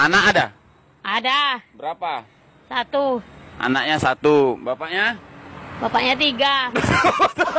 Anak ada? Ada. Berapa? Satu. Anaknya satu, bapaknya? Bapaknya tiga.